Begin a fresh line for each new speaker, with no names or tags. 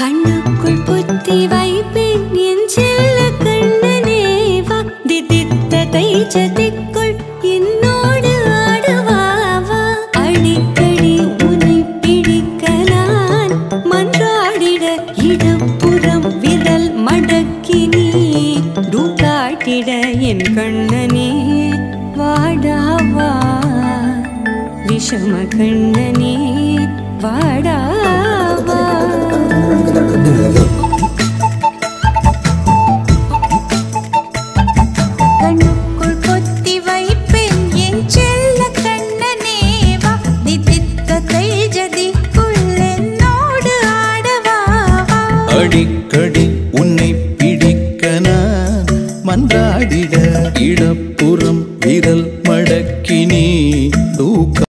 கண்ணுக்குள் புத்தி வாழிட என் கண்ணனே வாடாவா விஷம கண்ணனே வாடாவா
கண்ணுக்குள் கொத்தி வைப்பேன் என் செல்ல கண்ணனே வா.
அடிக்கடி உன்னை பிடிக்கன மன்றாடிட இடப்புறம் விரல் மடக்கினி தூக்க